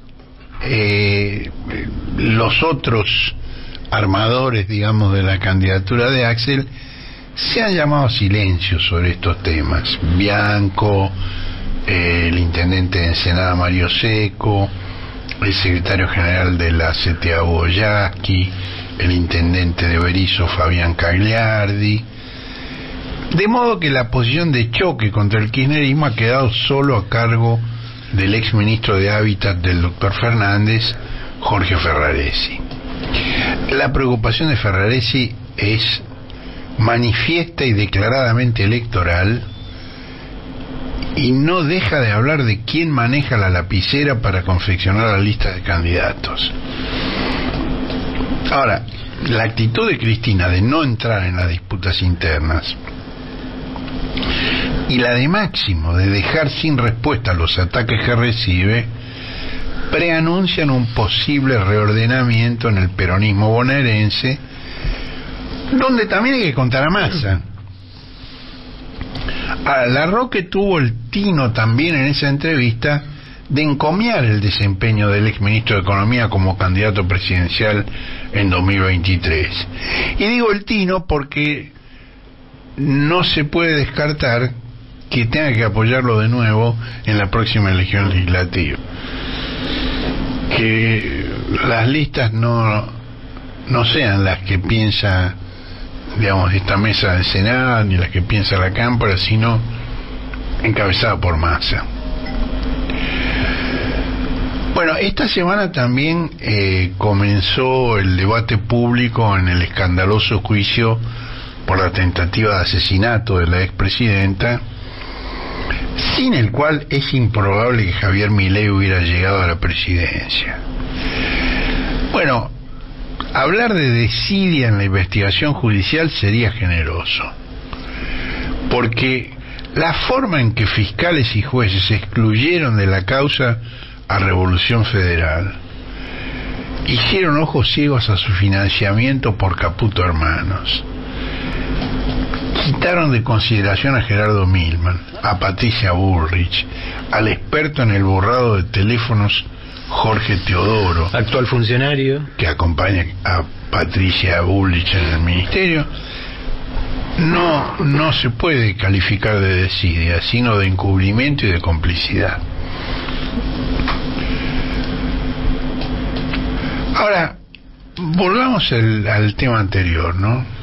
eh, los otros armadores, digamos, de la candidatura de Axel se han llamado silencio sobre estos temas. Bianco, eh, el intendente de Ensenada Mario Seco, el secretario general de la CTA Boyaski, el intendente de Berizo Fabián Cagliardi. De modo que la posición de choque contra el kirchnerismo ha quedado solo a cargo del ex ministro de Hábitat del doctor Fernández, Jorge Ferraresi. La preocupación de Ferraresi es manifiesta y declaradamente electoral y no deja de hablar de quién maneja la lapicera para confeccionar la lista de candidatos. Ahora, la actitud de Cristina de no entrar en las disputas internas y la de Máximo de dejar sin respuesta los ataques que recibe, preanuncian un posible reordenamiento en el peronismo bonaerense, donde también hay que contar a Massa. A la Roque tuvo el tino también en esa entrevista de encomiar el desempeño del exministro de Economía como candidato presidencial en 2023. Y digo el tino porque no se puede descartar que tenga que apoyarlo de nuevo en la próxima elección legislativa. Que las listas no, no sean las que piensa, digamos, esta mesa del Senado, ni las que piensa la Cámara, sino encabezada por masa. Bueno, esta semana también eh, comenzó el debate público en el escandaloso juicio por la tentativa de asesinato de la expresidenta sin el cual es improbable que Javier Milei hubiera llegado a la presidencia. Bueno, hablar de desidia en la investigación judicial sería generoso, porque la forma en que fiscales y jueces excluyeron de la causa a Revolución Federal, hicieron ojos ciegos a su financiamiento por Caputo Hermanos, quitaron de consideración a Gerardo Milman, a Patricia Bullrich, al experto en el borrado de teléfonos Jorge Teodoro, actual funcionario que acompaña a Patricia Bullrich en el ministerio, no, no se puede calificar de desidia, sino de encubrimiento y de complicidad. Ahora, volvamos al tema anterior, ¿no?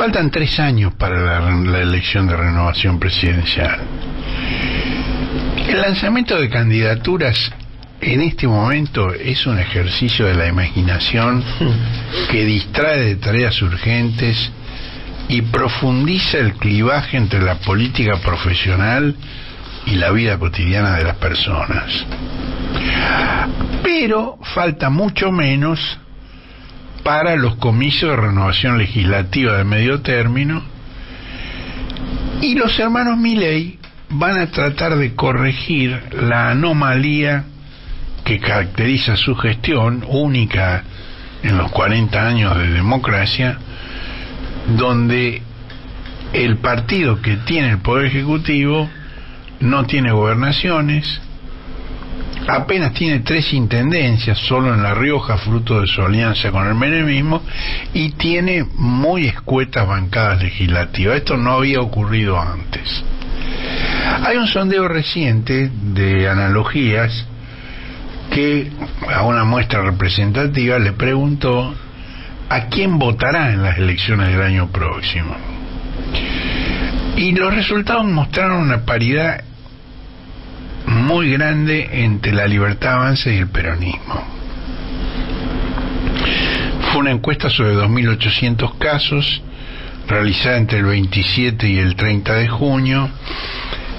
Faltan tres años para la, elección de renovación presidencial. El lanzamiento de candidaturas en este momento es un ejercicio de la imaginación que distrae de tareas urgentes y profundiza el clivaje entre la política profesional y la vida cotidiana de las personas. Pero falta mucho menos para los comicios de renovación legislativa de medio término y los hermanos Milley van a tratar de corregir la anomalía que caracteriza su gestión única en los 40 años de democracia donde el partido que tiene el poder ejecutivo no tiene gobernaciones apenas tiene tres intendencias solo en La Rioja, fruto de su alianza con el menemismo, y tiene muy escuetas bancadas legislativas. Esto no había ocurrido antes. Hay un sondeo reciente de analogías que a una muestra representativa le preguntó a quién votará en las elecciones del año próximo. Y los resultados mostraron una paridad muy grande entre la libertad avance y el peronismo. Fue una encuesta sobre 2.800 casos realizada entre el 27 y el 30 de junio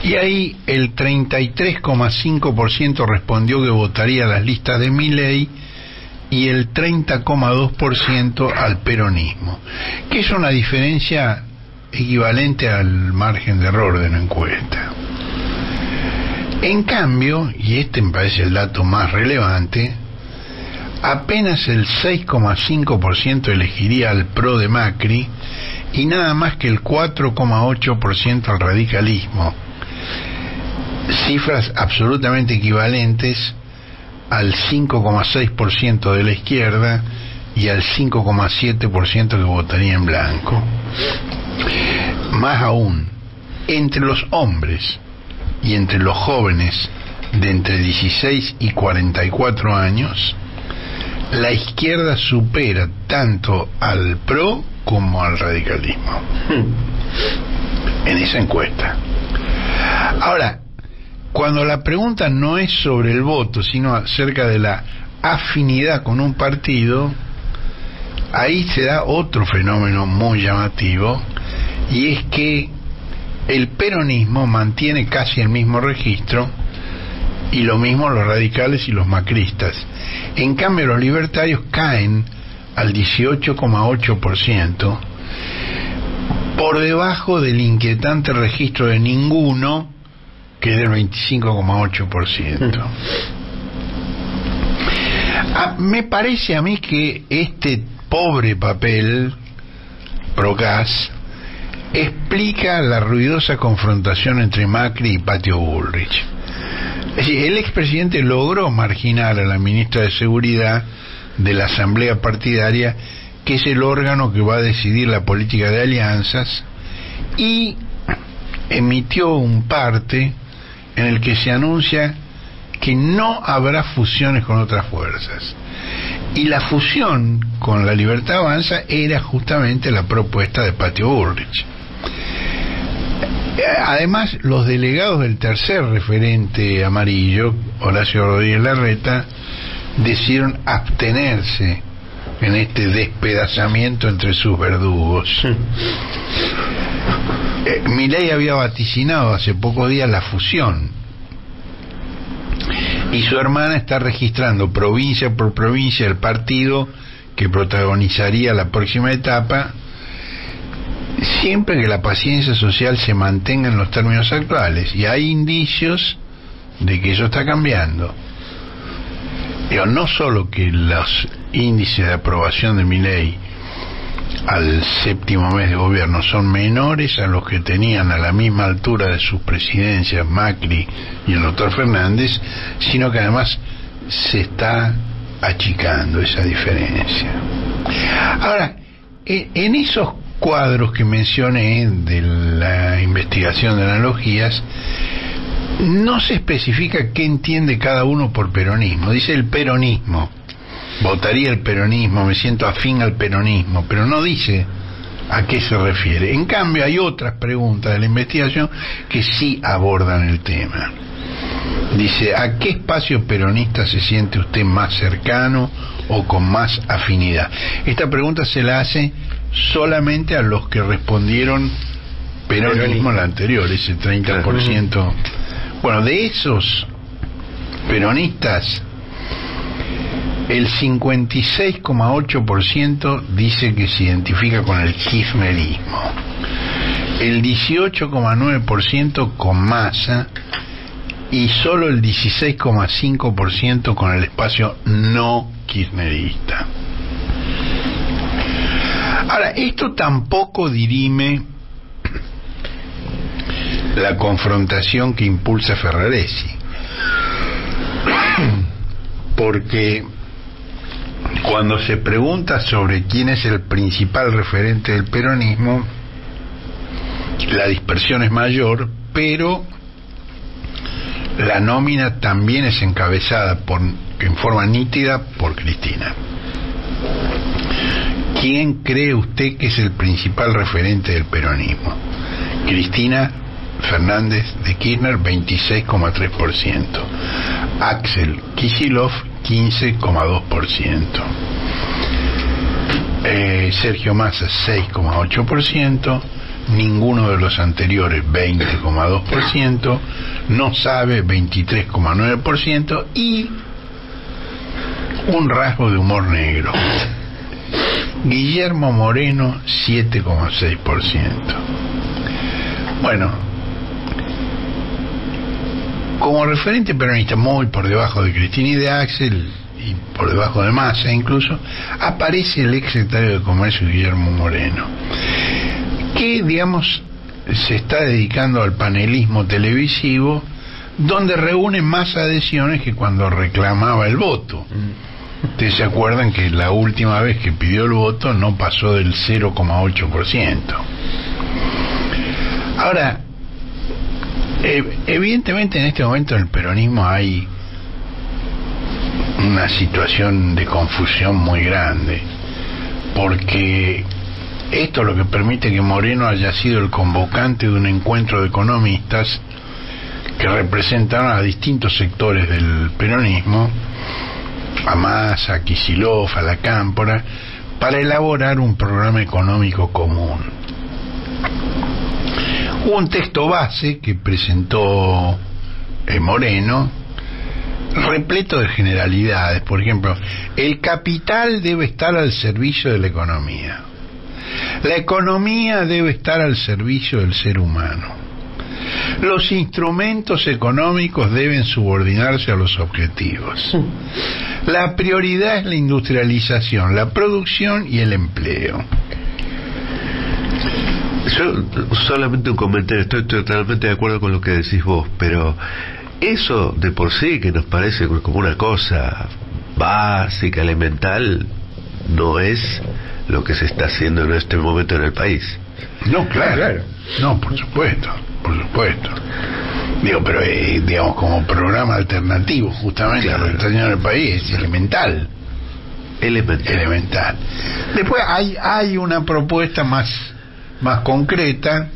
y ahí el 33,5% respondió que votaría las listas de mi ley y el 30,2% al peronismo, que es una diferencia equivalente al margen de error de la encuesta. En cambio, y este me parece el dato más relevante, apenas el 6,5% elegiría al PRO de Macri y nada más que el 4,8% al radicalismo. Cifras absolutamente equivalentes al 5,6% de la izquierda y al 5,7% que votaría en blanco. Más aún, entre los hombres y entre los jóvenes de entre 16 y 44 años, la izquierda supera tanto al PRO como al radicalismo. En esa encuesta. Ahora, cuando la pregunta no es sobre el voto, sino acerca de la afinidad con un partido, ahí se da otro fenómeno muy llamativo, y es que el peronismo mantiene casi el mismo registro, y lo mismo los radicales y los macristas. En cambio, los libertarios caen al 18,8%, por debajo del inquietante registro de ninguno, que es del 25,8%. Ah, me parece a mí que este pobre papel, Procas, explica la ruidosa confrontación entre Macri y Patio Bullrich. Es el expresidente logró marginar a la ministra de Seguridad de la Asamblea Partidaria, que es el órgano que va a decidir la política de alianzas, y emitió un parte en el que se anuncia que no habrá fusiones con otras fuerzas. Y la fusión con la Libertad Avanza era justamente la propuesta de Patio Bullrich. Además, los delegados del tercer referente amarillo, Horacio Rodríguez Larreta, decidieron abstenerse en este despedazamiento entre sus verdugos. eh, Milei había vaticinado hace pocos días la fusión y su hermana está registrando provincia por provincia el partido que protagonizaría la próxima etapa siempre que la paciencia social se mantenga en los términos actuales y hay indicios de que eso está cambiando pero no solo que los índices de aprobación de mi ley al séptimo mes de gobierno son menores a los que tenían a la misma altura de sus presidencias Macri y el doctor Fernández, sino que además se está achicando esa diferencia. Ahora, en esos cuadros que mencioné de la investigación de analogías, no se especifica qué entiende cada uno por peronismo. Dice el peronismo votaría el peronismo, me siento afín al peronismo, pero no dice a qué se refiere. En cambio, hay otras preguntas de la investigación que sí abordan el tema. Dice, ¿a qué espacio peronista se siente usted más cercano o con más afinidad? Esta pregunta se la hace solamente a los que respondieron peronismo en la anterior, ese 30%. Bueno, de esos peronistas, el 56,8% dice que se identifica con el kirchnerismo, el 18,9% con masa y solo el 16,5% con el espacio no kirchnerista. Ahora, esto tampoco dirime la confrontación que impulsa Ferraresi, porque cuando se pregunta sobre quién es el principal referente del peronismo, la dispersión es mayor, pero la nómina también es encabezada por, en forma nítida por Cristina. ¿Quién cree usted que es el principal referente del peronismo? Cristina Fernández de Kirchner 26,3%, Axel Kicillof 15,2%, eh, Sergio Massa 6,8%, ninguno de los anteriores 20,2%, no sabe 23,9% y un rasgo de humor negro. Guillermo Moreno 7,6%. Bueno, como referente peronista muy por debajo de Cristina y de Axel y por debajo de Massa incluso, aparece el ex secretario de Comercio Guillermo Moreno, que digamos se está dedicando al panelismo televisivo donde reúne más adhesiones que cuando reclamaba el voto. Ustedes se acuerdan que la última vez que pidió el voto no pasó del 0,8%. Ahora, eh, evidentemente en este momento en el peronismo hay una situación de confusión muy grande, porque esto lo que permite que Moreno haya sido el convocante de un encuentro de economistas que representaron a distintos sectores del peronismo, a Massa, a a la Cámpora, para elaborar un programa económico común. Un texto base que presentó eh, Moreno, repleto de generalidades. Por ejemplo, el capital debe estar al servicio de la economía. La economía debe estar al servicio del ser humano. Los instrumentos económicos deben subordinarse a los objetivos. La prioridad es la industrialización, la producción y el empleo. Yo solamente un comentario, estoy totalmente de acuerdo con lo que decís vos, pero eso de por sí que nos parece como una cosa básica, elemental, no es lo que se está haciendo en este momento en el país. No, claro. No, por supuesto, por supuesto. Digo, pero eh, digamos como programa alternativo justamente a lo que está haciendo en el país es elemental. Elemental. Elemental. Después hay hay una propuesta más más concreta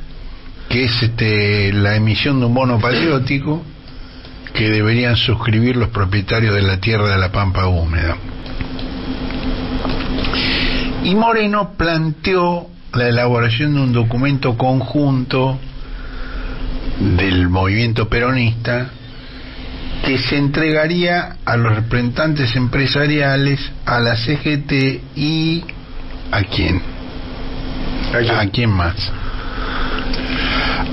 que es este la emisión de un bono patriótico que deberían suscribir los propietarios de la tierra de la pampa húmeda. Y Moreno planteó la elaboración de un documento conjunto del movimiento peronista que se entregaría a los representantes empresariales, a la CGT y a quién? ¿A quién más?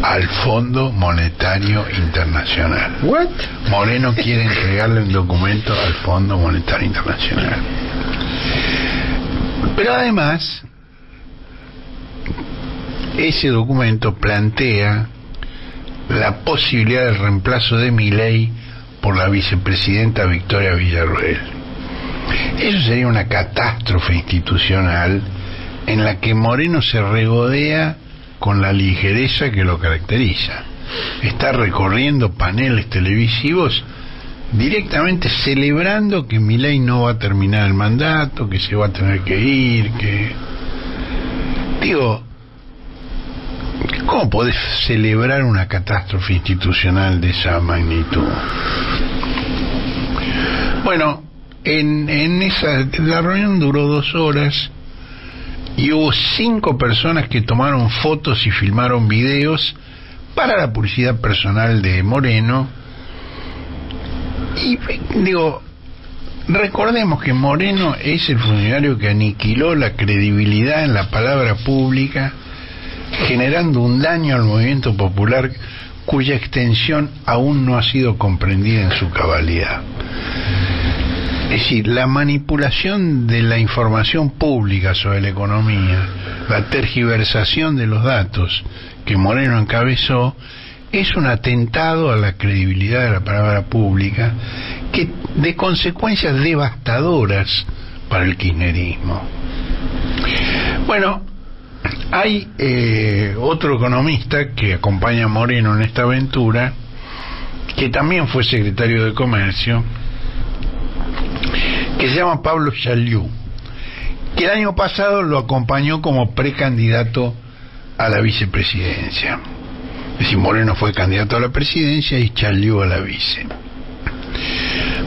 Al Fondo Monetario Internacional. What? Moreno quiere entregarle un documento al Fondo Monetario Internacional. Pero además, ese documento plantea la posibilidad del reemplazo de Milei por la vicepresidenta Victoria Villarroel. Eso sería una catástrofe institucional en la que Moreno se regodea con la ligereza que lo caracteriza. Está recorriendo paneles televisivos directamente celebrando que Milei no va a terminar el mandato, que se va a tener que ir, que... Digo, ¿cómo podés celebrar una catástrofe institucional de esa magnitud? Bueno, en, en esa... La reunión duró dos horas y hubo cinco personas que tomaron fotos y filmaron videos para la publicidad personal de Moreno. Y digo, recordemos que Moreno es el funcionario que aniquiló la credibilidad en la palabra pública, generando un daño al movimiento popular cuya extensión aún no ha sido comprendida en su cabalidad. Es decir, la manipulación de la información pública sobre la economía, la tergiversación de los datos que Moreno encabezó, es un atentado a la credibilidad de la palabra pública que de consecuencias devastadoras para el kirchnerismo. Bueno, hay eh, otro economista que acompaña a Moreno en esta aventura, que también fue secretario de Comercio, que se llama Pablo Chaliú, que el año pasado lo acompañó como precandidato a la vicepresidencia. Es decir, Moreno fue candidato a la presidencia y Chaliú a la vice.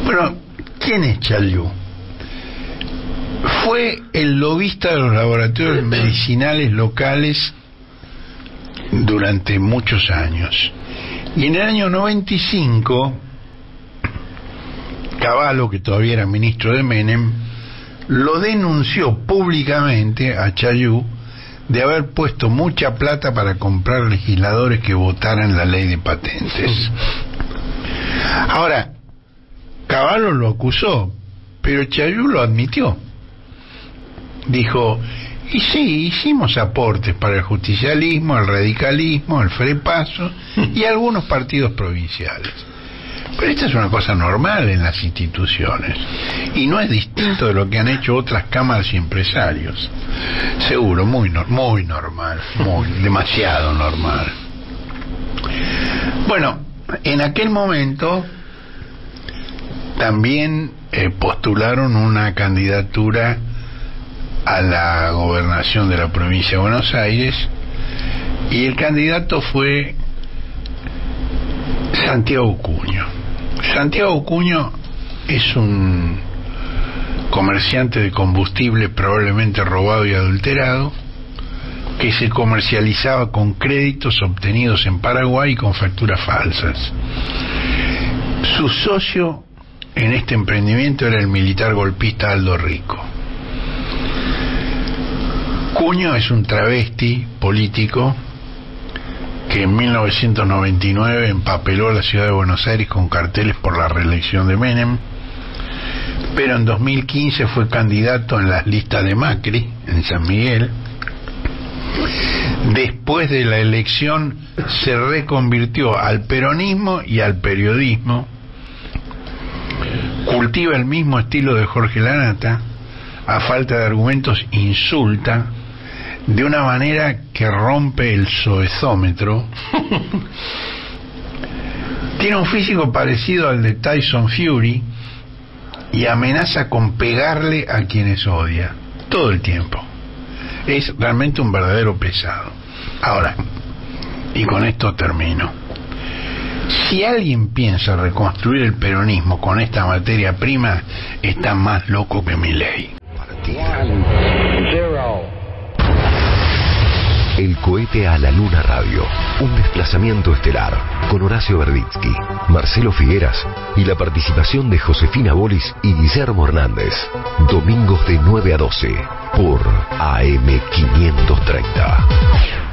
Bueno, ¿quién es Chaliú? Fue el lobista de los laboratorios medicinales locales durante muchos años. Y en el año 95, Caballo, que todavía era ministro de Menem, lo denunció públicamente a Chayú de haber puesto mucha plata para comprar legisladores que votaran la ley de patentes. Ahora, Caballo lo acusó, pero Chayú lo admitió. Dijo, y sí, hicimos aportes para el justicialismo, el radicalismo, el frepaso y algunos partidos provinciales. Pero esta es una cosa normal en las instituciones y no es distinto de lo que han hecho otras cámaras y empresarios. Seguro, muy, muy normal, muy, demasiado normal. Bueno, en aquel momento también eh, postularon una candidatura a la gobernación de la provincia de Buenos Aires y el candidato fue Santiago Cuño. Santiago Cuño es un comerciante de combustible probablemente robado y adulterado que se comercializaba con créditos obtenidos en Paraguay y con facturas falsas. Su socio en este emprendimiento era el militar golpista Aldo Rico. Cuño es un travesti político que en 1999 empapeló la ciudad de Buenos Aires con carteles por la reelección de Menem, pero en 2015 fue candidato en las listas de Macri en San Miguel. Después de la elección se reconvirtió al peronismo y al periodismo. Cultiva el mismo estilo de Jorge Lanata, a falta de argumentos insulta, de una manera que rompe el zoezómetro. Tiene un físico parecido al de Tyson Fury y amenaza con pegarle a quienes odia, todo el tiempo. Es realmente un verdadero pesado. Ahora, y con esto termino. Si alguien piensa reconstruir el peronismo con esta materia prima, está más loco que mi ley. El cohete a la Luna Radio. Un desplazamiento estelar. Con Horacio Verditsky, Marcelo Figueras y la participación de Josefina Bolis y Guillermo Hernández. Domingos de 9 a 12 por AM530.